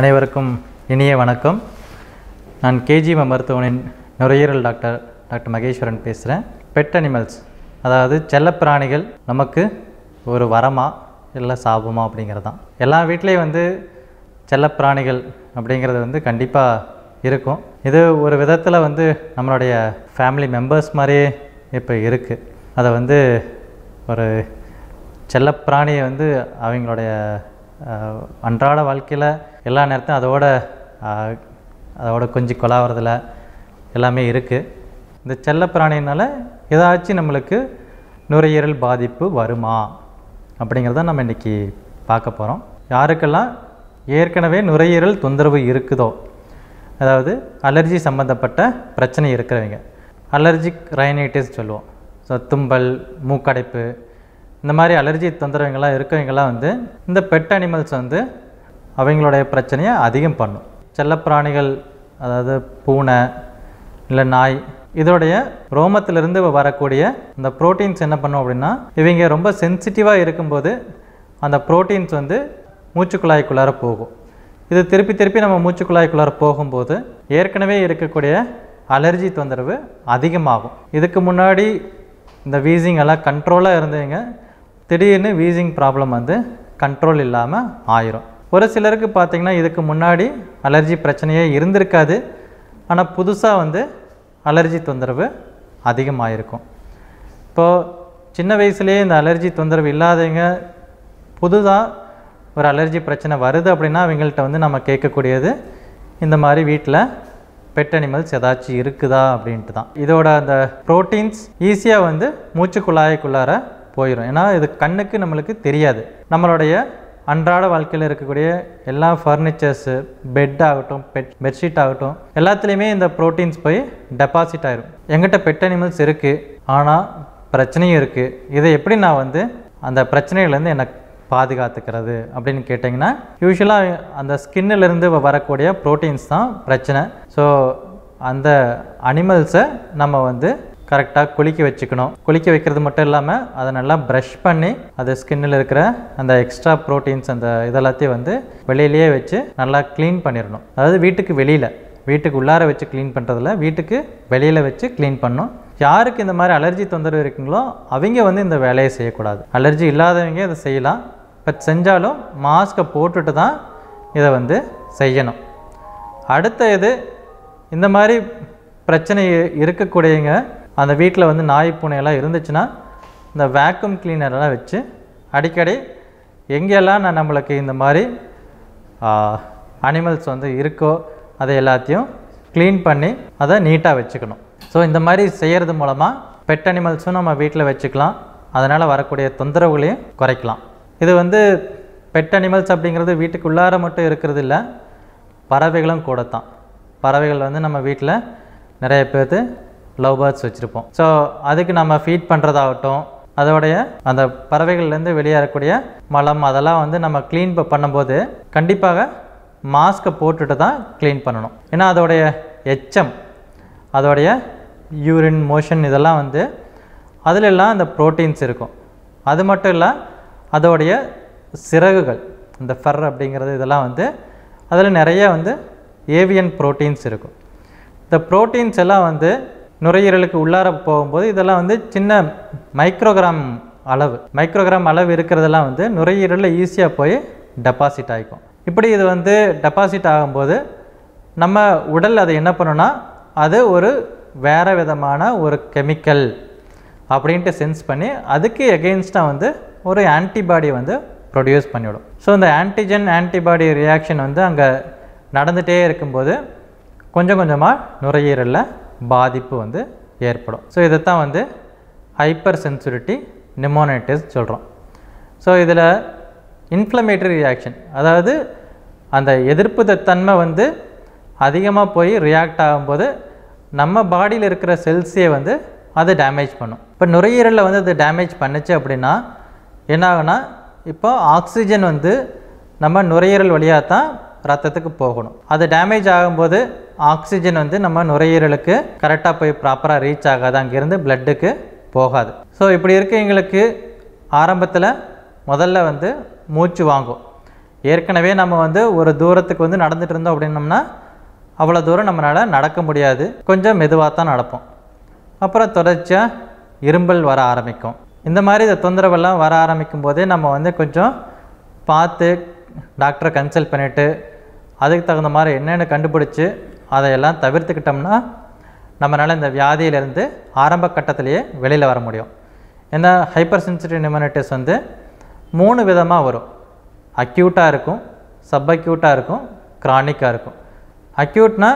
அனைவருக்கும் இனிய வணக்கம். நான் கேஜிஎம் மருத்துவமனையின் நுரையீரல் டாக்டர் டாக்டர் மகேஸ்வரன் பேசுகிறேன் பெட் அனிமல்ஸ் அதாவது செல்லப்பிராணிகள் நமக்கு ஒரு வரமா இல்லை சாபமா அப்படிங்கிறது தான் எல்லா வீட்லேயும் வந்து செல்லப்பிராணிகள் அப்படிங்கிறது வந்து கண்டிப்பாக இருக்கும். இது ஒரு விதத்தில் வந்து நம்மளுடைய ஃபேமிலி மெம்பர்ஸ் மாதிரியே இப்போ இருக்குது அதை வந்து ஒரு செல்லப்பிராணியை வந்து அவங்களுடைய அன்றாட வாழ்க்கையில் எல்லா நேரத்தையும் அதோட அதோட கொஞ்சி கொலாவறதில் எல்லாமே இருக்குது இந்த செல்லப்பிராணினால் ஏதாச்சும் நம்மளுக்கு நுரையீரல் பாதிப்பு வருமா? அப்படிங்கிறத நம்ம இன்றைக்கி பார்க்க போகிறோம் யாருக்கெல்லாம் ஏற்கனவே நுரையீரல் தொந்தரவு இருக்குதோ அதாவது அலர்ஜி சம்மந்தப்பட்ட பிரச்சனை இருக்கிறவங்க அலர்ஜிக் ரைனைட்டிஸ் சொல்லுவோம். ஸோ தும்பல் மூக்கடைப்பு இந்த மாதிரி அலர்ஜி தொந்தரவுங்கள்லாம் இருக்கவங்கெல்லாம் வந்து இந்த பெட் அனிமல்ஸ் வந்து அவங்களுடைய பிரச்சனையை அதிகம் பண்ணும். செல்லப்பிராணிகள் அதாவது பூனை இல்லை நாய் இதோடைய ரோமத்திலிருந்து வரக்கூடிய இந்த ப்ரோட்டீன்ஸ் என்ன பண்ணும் அப்படின்னா இவங்க ரொம்ப சென்சிட்டிவாக இருக்கும்போது அந்த ப்ரோட்டீன்ஸ் வந்து மூச்சுக்குழாய்க்குள்ளார போகும். இது திருப்பி திருப்பி நம்ம மூச்சுக்குழாய்க்குள்ளார போகும்போது ஏற்கனவே இருக்கக்கூடிய அலர்ஜி தொந்தரவு அதிகமாகும். இதுக்கு முன்னாடி இந்த வீசிங் எல்லாம் கண்ட்ரோலாக இருந்தவங்க திடீர்னு வீசிங் ப்ராப்ளம் வந்து கண்ட்ரோல் இல்லாமல் ஆயிரும். ஒரு சிலருக்கு பார்த்திங்கன்னா இதுக்கு முன்னாடி அலர்ஜி பிரச்சனையே இருந்திருக்காது. ஆனால் புதுசாக வந்து அலர்ஜி தொந்தரவு அதிகமாயிருக்கும். இப்போது சின்ன வயசுலேயே இந்த அலர்ஜி தொந்தரவு இல்லாதவங்க புதுதாக ஒரு அலர்ஜி பிரச்சனை வருது அப்படின்னா அவங்கள்ட்ட வந்து நம்ம கேட்கக்கூடியது இந்த மாதிரி வீட்டில் பெட் அனிமல்ஸ் ஏதாச்சும் இருக்குதா அப்படின்ட்டு தான் இதோட அந்த ப்ரோட்டீன்ஸ் ஈஸியாக வந்து மூச்சு குழாய்க்குள்ளார போயிடும் ஏன்னா இது கண்ணுக்கு நம்மளுக்கு தெரியாது. நம்மளுடைய அன்றாட வாழ்க்கையில் இருக்கக்கூடிய எல்லா ஃபர்னிச்சர்ஸு பெட் ஆகட்டும் பெட் பெட்ஷீட் ஆகட்டும் எல்லாத்துலேயுமே இந்த ப்ரோட்டீன்ஸ் போய் டெபாசிட் ஆயிரும். எங்கிட்ட பெட் அனிமல்ஸ் இருக்குது ஆனால் பிரச்சனையும் இருக்குது இதை எப்படி நான் வந்து அந்த பிரச்சனையிலேருந்து என்னை பாதுகாத்துக்கிறது அப்படின்னு கேட்டிங்கன்னா யூஸ்வலாக அந்த ஸ்கின்னிலேருந்து வரக்கூடிய ப்ரோட்டீன்ஸ் தான் பிரச்சனை. ஸோ அந்த அனிமல்ஸை நம்ம வந்து கரெக்டாக குளிக்க வச்சுக்கணும். குளிக்க வைக்கிறது மட்டும் இல்லாமல் அதை நல்லா ப்ரஷ் பண்ணி அது ஸ்கின்னில் இருக்கிற அந்த எக்ஸ்ட்ரா ப்ரோட்டீன்ஸ் அந்த இதெல்லாத்தையும் வந்து வெளியிலேயே வச்சு நல்லா க்ளீன் பண்ணிடணும் அதாவது வீட்டுக்கு வெளியில் வீட்டுக்கு உள்ளார வச்சு க்ளீன் பண்ணுறதில்ல வீட்டுக்கு வெளியில் வச்சு க்ளீன் பண்ணணும். யாருக்கு இந்த மாதிரி அலர்ஜி தொந்தரவு இருக்குங்களோ அவங்க வந்து இந்த வேலையை செய்யக்கூடாது. அலர்ஜி இல்லாதவங்க இதை செய்யலாம். பட் செஞ்சாலும் மாஸ்க்கை போட்டுட்டு தான் இதை வந்து செய்யணும். அடுத்த இது இந்த மாதிரி பிரச்சனை இருக்கக்கூடியவங்க அந்த வீட்டில் வந்து நாய் பூனையெல்லாம் இருந்துச்சுன்னா இந்த வேக்யூம் கிளீனரெல்லாம் வச்சு அடிக்கடி எங்கெல்லாம் நான் நம்மளுக்கு இந்த மாதிரி அனிமல்ஸ் வந்து இருக்கோ அதை எல்லாத்தையும் க்ளீன் பண்ணி அதை நீட்டாக வச்சுக்கணும். ஸோ இந்த மாதிரி செய்கிறது மூலமாக பெட் அனிமல்ஸும் நம்ம வீட்டில் வச்சுக்கலாம். அதனால் வரக்கூடிய தொந்தரவுகளையும் குறைக்கலாம். இது வந்து பெட் அனிமல்ஸ் அப்படிங்கிறது வீட்டுக்குள்ளார மட்டும் இருக்கிறது இல்லை பறவைகளும் கூட தான் பறவைகள் வந்து நம்ம வீட்டில் நிறைய பேர்த்து லவ் பேர்ட்ஸ் வச்சுருப்போம். ஸோ அதுக்கு நம்ம ஃபீட் பண்ணுறதாகட்டும் அதோடைய அந்த பறவைகள்லேருந்து வெளியேறக்கூடிய மலம் அதெல்லாம் வந்து நம்ம க்ளீன் பண்ணும்போது கண்டிப்பாக மாஸ்க்கை போட்டுட்டு தான் க்ளீன் பண்ணணும். ஏன்னா அதோடைய எச்சம் அதோடைய யூரின் மோஷன் இதெல்லாம் வந்து அதிலெல்லாம் அந்த ப்ரோட்டீன்ஸ் இருக்கும். அது மட்டும் இல்லை அதோடைய சிறகுகள் இந்த ஃபர் அப்படிங்கிறது இதெல்லாம் வந்து அதில் நிறைய வந்து ஏவியன் ப்ரோட்டீன்ஸ் இருக்கும். இந்த ப்ரோட்டீன்ஸ் எல்லாம் வந்து நுரையீரலுக்கு உள்ளார போகும்போது இதெல்லாம் வந்து சின்ன மைக்ரோகிராம் அளவு. மைக்ரோகிராம் அளவு இருக்கிறதெல்லாம் வந்து நுரையீரலில் ஈஸியாக போய் டெபாசிட் ஆகிக்கும் இப்படி இது வந்து டெபாசிட் ஆகும்போது நம்ம உடல் அதை என்ன பண்ணுன்னா அது ஒரு வேறு விதமான ஒரு கெமிக்கல் அப்படின்ட்டு சென்ஸ் பண்ணி அதுக்கு எகெயின்ஸ்டாக வந்து ஒரு ஆன்டிபாடி வந்து ப்ரொடியூஸ் பண்ணிவிடும். ஸோ இந்த ஆன்டிஜன் ஆன்டிபாடி ரியாக்ஷன் வந்து அங்கே நடந்துகிட்டே இருக்கும்போது கொஞ்சம் கொஞ்சமாக நுரையீரலில் பாதிப்பு வந்து ஏற்படும். ஸோ இதைத்தான் வந்து ஹைப்பர் சென்சுரிட்டி நிமோனைட்டிஸ் சொல்கிறோம் ஸோ இதில் இன்ஃப்ளமேட்டரி ரியாக்ஷன் அதாவது அந்த எதிர்ப்பு த- தன்மை வந்து அதிகமாக போய் ரியாக்ட் ஆகும்போது நம்ம பாடியில் இருக்கிற செல்ஸே வந்து அது டேமேஜ் பண்ணும். இப்போ நுரையீரலில் வந்து அது டேமேஜ் பண்ணுச்சு அப்படின்னா என்ன ஆகும்னா இப்போ ஆக்சிஜன் வந்து நம்ம நுரையீரல் வழியாக தான் ரத்தத்துக்கு போகணும். அது டேமேஜ் ஆகும்போது ஆக்சிஜன் வந்து நம்ம நுரையீரலுக்கு கரெக்டாக போய் ப்ராப்பராக ரீச் ஆகாது. அங்கேருந்து பிளட்டுக்கு போகாது. ஸோ இப்படி இருக்கவங்களுக்கு ஆரம்பத்தில் முதல்ல வந்து மூச்சு வாங்கும். ஏற்கனவே நம்ம வந்து ஒரு தூரத்துக்கு வந்து நடந்துட்டு இருந்தோம் அப்படின்னம்னா அவ்வளோ தூரம் நம்மளால் நடக்க முடியாது. கொஞ்சம் மெதுவாக தான் நடப்போம். அப்புறம் தொடர்ச்சியாக இரும்பல் வர ஆரம்பிக்கும். இந்த மாதிரி இந்த தொந்தரவெல்லாம் வர ஆரம்பிக்கும் போதே நம்ம வந்து கொஞ்சம் பார்த்து டாக்டரை கன்சல்ட் பண்ணிவிட்டு அதுக்கு தகுந்த மாதிரி என்னென்னு கண்டுபிடிச்சி அதையெல்லாம் தவிர்த்துக்கிட்டோம்னா நம்மளால் இந்த வியாதியிலேருந்து ஆரம்ப கட்டத்திலேயே வெளியில் வர முடியும். ஏன்னா ஹைப்பர் சென்சிட்டிவ் நிமோனைட்டிஸ் வந்து மூணு விதமாக வரும். அக்யூட்டாக இருக்கும் சப் அக்யூட்டாக இருக்கும் க்ரானிக்காக இருக்கும். அக்யூட்னா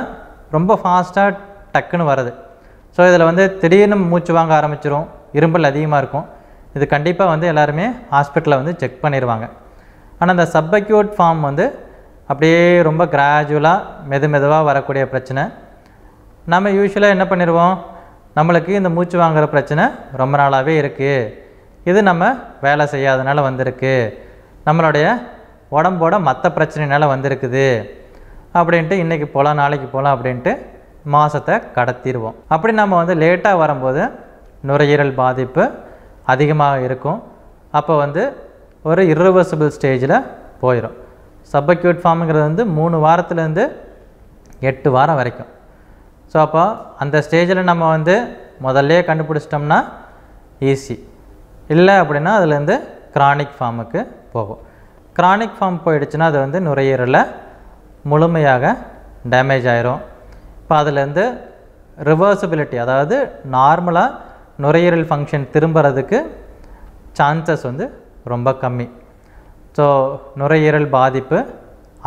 ரொம்ப ஃபாஸ்ட்டாக டக்குன்னு வருது ஸோ இதில் வந்து திடீர்னு மூச்சு வாங்க ஆரம்பிச்சிரும் இரும்பல் அதிகமாக இருக்கும். இது கண்டிப்பாக வந்து எல்லாருமே ஹாஸ்பிட்டலில் வந்து செக் பண்ணிடுவாங்க ஆனால் இந்த சப் அக்யூட் ஃபார்ம் வந்து அப்படியே ரொம்ப கிராஜுவலாக மெது மெதுவாக வரக்கூடிய பிரச்சனை. நம்ம யூஸ்வலாக என்ன பண்ணிடுவோம் நம்மளுக்கு இந்த மூச்சு வாங்குற பிரச்சனை ரொம்ப நாளாகவே இருக்குது இது நம்ம வேலை செய்யாதனால வந்திருக்கு. நம்மளுடைய உடம்போட மற்ற பிரச்சனைனால வந்திருக்குது. அப்படின்ட்டு இன்றைக்கி போகலாம் நாளைக்கு போகலாம் அப்படின்ட்டு மாதத்தை கடத்திடுவோம் அப்படி நம்ம வந்து லேட்டாக வரும்போது நுரையீரல் பாதிப்பு அதிகமாக இருக்கும். அப்போ வந்து ஒரு இர்ரிவர்சிபிள் ஸ்டேஜில் போயிடும் சப்பக்யூட் ஃபார்முங்கிறது வந்து மூணு வாரத்துலேருந்து எட்டு வாரம் வரைக்கும். ஸோ அப்போ அந்த ஸ்டேஜில் நம்ம வந்து முதல்லே கண்டுபிடிச்சிட்டோம்னா ஈஸி இல்லை அப்படின்னா அதுலேருந்து கிரானிக் ஃபார்முக்கு போகும். கிரானிக் ஃபார்ம் போயிடுச்சுன்னா அது வந்து நுரையீரலை முழுமையாக டேமேஜ் ஆயிரும். இப்போ அதுலேருந்து ரிவர்சிபிலிட்டி அதாவது நார்மலாக நுரையீரல் ஃபங்க்ஷன் திரும்புறதுக்கு சான்சஸ் வந்து ரொம்ப கம்மி. ஸோ நுரையீரல் பாதிப்பு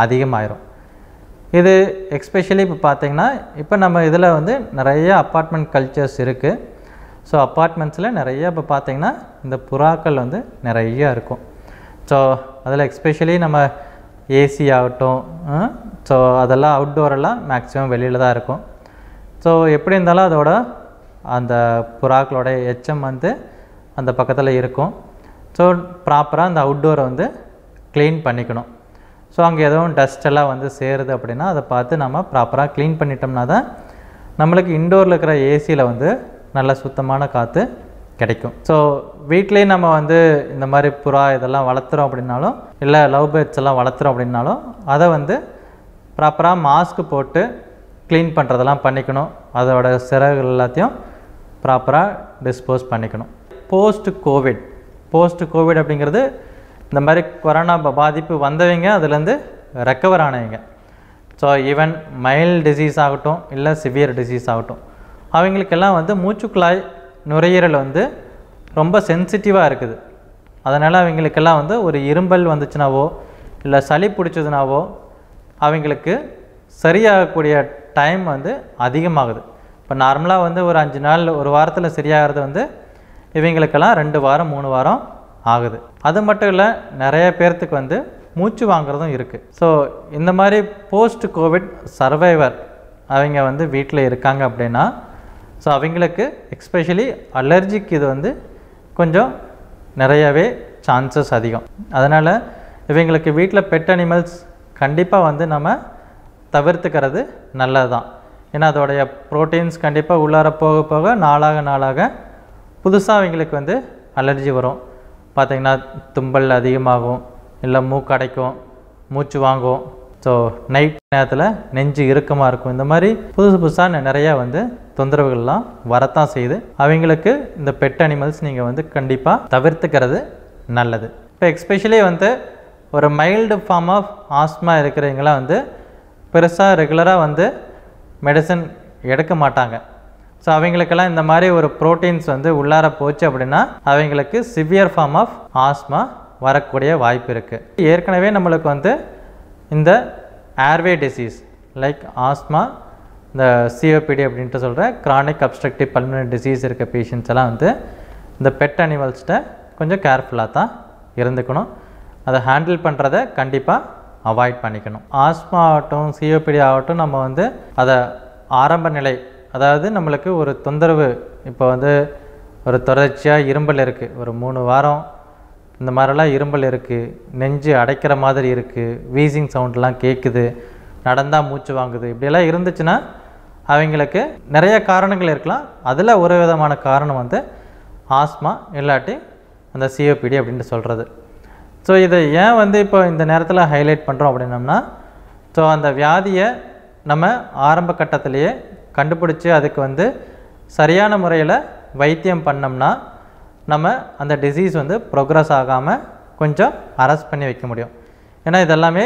அதிகமாயிரும். இது எக்ஸ்பெஷலி இப்போ பார்த்திங்கன்னா இப்போ நம்ம இதில் வந்து நிறைய அப்பார்ட்மெண்ட் கல்ச்சர்ஸ் இருக்குது ஸோ அப்பார்ட்மெண்ட்ஸில் நிறைய இப்போ பார்த்திங்கன்னா இந்த புறாக்கள் வந்து நிறைய இருக்கும். ஸோ அதில் எக்ஸ்பெஷலி நம்ம ஏசி ஆகட்டும் ஸோ அதெல்லாம் அவுட்டோரெல்லாம் மேக்ஸிமம் வெளியில் தான் இருக்கும். ஸோ எப்படி இருந்தாலும் அதோட அந்த புறாக்களோட எச்சம் வந்து அந்த பக்கத்தில் இருக்கும். ஸோ ப்ராப்பராக அந்த அவுட்டோரை வந்து க்ளீன் பண்ணிக்கணும். ஸோ அங்கே எதுவும் டஸ்டெல்லாம் வந்து சேருது அப்படின்னா அதை பார்த்து நம்ம ப்ராப்பராக க்ளீன் பண்ணிட்டோம்னா தான் நம்மளுக்கு இன்டோரில் இருக்கிற ஏசியில் வந்து நல்ல சுத்தமான காற்று கிடைக்கும். ஸோ வீட்லேயே நம்ம வந்து இந்த மாதிரி புறா இதெல்லாம் வளர்த்துறோம் அப்படின்னாலும் இல்லை லவ் பேர்ட்ஸ் எல்லாம் வளர்த்துறோம் அப்படின்னாலும் அதை வந்து ப்ராப்பராக மாஸ்க் போட்டு க்ளீன் பண்ணுறதெல்லாம் பண்ணிக்கணும். அதோட சிறகுகள் எல்லாத்தையும் ப்ராப்பராக டிஸ்போஸ் பண்ணிக்கணும். போஸ்ட் கோவிட் போஸ்ட் கோவிட் அப்படிங்கிறது இந்த மாதிரி கொரோனா பாதிப்பு வந்தவங்க அதுலேருந்து ரெக்கவர் ஆனவங்க. ஸோ ஈவன் மைல் டிசீஸ் ஆகட்டும் இல்லை சிவியர் டிசீஸ் ஆகட்டும் அவங்களுக்கெல்லாம் வந்து மூச்சுக்குழாய் நுரையீரல் வந்து ரொம்ப சென்சிட்டிவாக இருக்குது. அதனால் அவங்களுக்கெல்லாம் வந்து ஒரு இரும்பல் வந்துச்சுனாவோ இல்லை சளி பிடிச்சதுனாவோ அவங்களுக்கு சரியாகக்கூடிய டைம் வந்து அதிகமாகுது. இப்போ நார்மலாக வந்து ஒரு அஞ்சு நாள் ஒரு வாரத்தில் சரியாகிறது வந்து இவங்களுக்கெல்லாம் ரெண்டு வாரம் மூணு வாரம் ஆகுது. அது மட்டும் இல்லை நிறைய பேர்த்துக்கு வந்து மூச்சு வாங்குறதும் இருக்குது ஸோ இந்த மாதிரி போஸ்ட் கோவிட் சர்வைவர் அவங்க வந்து வீட்டில் இருக்காங்க அப்படின்னா ஸோ அவங்களுக்கு எக்ஸ்பெஷலி அலர்ஜிக்கு இது வந்து கொஞ்சம் நிறையவே சான்சஸ் அதிகம். அதனால் இவங்களுக்கு வீட்டில் பெட் அனிமல்ஸ் கண்டிப்பாக வந்து நம்ம தவிர்த்துக்கிறது நல்லது தான் ஏன்னா அதோடைய ப்ரோட்டீன்ஸ் கண்டிப்பாக உள்ளார போக போக நாளாக நாளாக புதுசாக அவங்களுக்கு வந்து அலர்ஜி வரும். பார்த்திங்கன்னா தும்பல் அதிகமாகும் இல்லை மூக்கடைக்கும் மூச்சு வாங்கும். ஸோ நைட் நேரத்தில் நெஞ்சு இறுக்கமாக இருக்கும். இந்த மாதிரி புதுசு புதுசாக நிறையா வந்து தொந்தரவுகள்லாம் வரத்தான் செய்யுது. அவங்களுக்கு இந்த பெட் அனிமல்ஸ் நீங்கள் வந்து கண்டிப்பாக தவிர்த்துக்கிறது நல்லது. இப்போ எக்ஸ்பெஷலி வந்து ஒரு மைல்டு ஃபார்ம் ஆஃப் ஆஸ்மா இருக்கிறவங்களாம் வந்து பெருசாக ரெகுலராக வந்து மெடிசன் எடுக்க மாட்டாங்க. ஸோ அவங்களுக்கெல்லாம் இந்த மாதிரி ஒரு ப்ரோட்டீன்ஸ் வந்து உள்ளார போச்சு அப்படின்னா அவங்களுக்கு சிவியர் ஃபார்ம் ஆஃப் ஆஸ்மா வரக்கூடிய வாய்ப்பு இருக்குது ஏற்கனவே நம்மளுக்கு வந்து இந்த ஏர்வே டிசீஸ் லைக் ஆஸ்மா இந்த சிஓபிடி அப்படின்ட்டு சொல்கிற க்ரானிக் அப்ஸ்ட்ரக்டிவ் பல்மனரி டிசீஸ் இருக்க பேஷண்ட்ஸ் எல்லாம் வந்து இந்த பெட் அனிமல்ஸ்கிட்ட கொஞ்சம் கேர்ஃபுல்லாக தான் இருந்துக்கணும். அதை ஹேண்டில் பண்ணுறத கண்டிப்பாக அவாய்ட் பண்ணிக்கணும். ஆஸ்மா ஆகட்டும் சிஓபிடி ஆகட்டும் நம்ம வந்து அதை ஆரம்ப நிலை அதாவது நம்மளுக்கு ஒரு தொந்தரவு இப்போ வந்து ஒரு தொடர்ச்சியாக இரும்பல் இருக்குது ஒரு மூணு வாரம் இந்த மாதிரிலாம் இரும்பல் இருக்குது நெஞ்சு அடைக்கிற மாதிரி இருக்குது வீசிங் சவுண்ட்லாம் கேட்குது நடந்தால் மூச்சு வாங்குது. இப்படியெல்லாம் இருந்துச்சுன்னா அவங்களுக்கு நிறைய காரணங்கள் இருக்கலாம். அதில் ஒரு விதமான காரணம் வந்து ஆஸ்மா இல்லாட்டி அந்த சிஓபிடி அப்படின்ட்டு சொல்கிறது ஸோ இதை ஏன் வந்து இப்போ இந்த நேரத்தில் ஹைலைட் பண்ணுறோம் அப்படின்னம்னா ஸோ அந்த வியாதியை நம்ம ஆரம்ப கட்டத்திலேயே கண்டுபிடிச்சி அதுக்கு வந்து சரியான முறையில் வைத்தியம் பண்ணோம்னா நம்ம அந்த டிசீஸ் வந்து ப்ரோக்ரஸ் ஆகாமல் கொஞ்சம் அரெஸ்ட் பண்ணி வைக்க முடியும். ஏன்னா இதெல்லாமே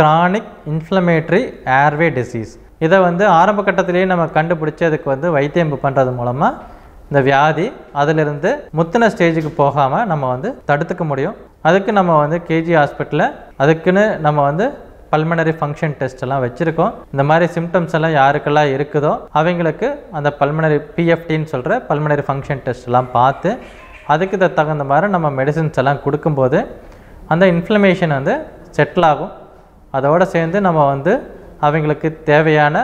கிரானிக் இன்ஃப்ளமேட்ரி ஏர்வே டிசீஸ் இதை வந்து ஆரம்ப கட்டத்திலேயே நம்ம கண்டுபிடிச்சி அதுக்கு வந்து வைத்தியம் பண்ணுறது மூலமாக இந்த வியாதி அதிலிருந்து முத்தின ஸ்டேஜுக்கு போகாமல் நம்ம வந்து தடுத்துக்க முடியும். அதுக்கு நம்ம வந்து கேஜி ஹாஸ்பிட்டலில் அதுக்குன்னு நம்ம வந்து பல்மனரி ஃபங்க்ஷன் டெஸ்ட் எல்லாம் வச்சுருக்கோம். இந்த மாதிரி சிம்டம்ஸ் எல்லாம் யாருக்கெல்லாம் இருக்குதோ அவங்களுக்கு அந்த பல்மனரி பிஎஃப்டின்னு சொல்கிற பல்மனரி ஃபங்க்ஷன் டெஸ்ட் எல்லாம் பார்த்து அதுக்கு தகுந்த மாதிரி நம்ம மெடிசின்ஸ் எல்லாம் கொடுக்கும்போது அந்த இன்ஃப்ளமேஷன் வந்து செட்டில் ஆகும். அதோடு சேர்ந்து நம்ம வந்து அவங்களுக்கு தேவையான